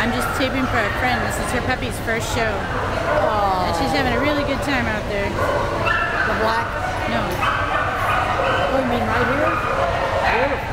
I'm just taping for a friend. This is her puppy's first show. Aww. And she's having a really good time out there. The black? No. What do you mean, right here? Beautiful.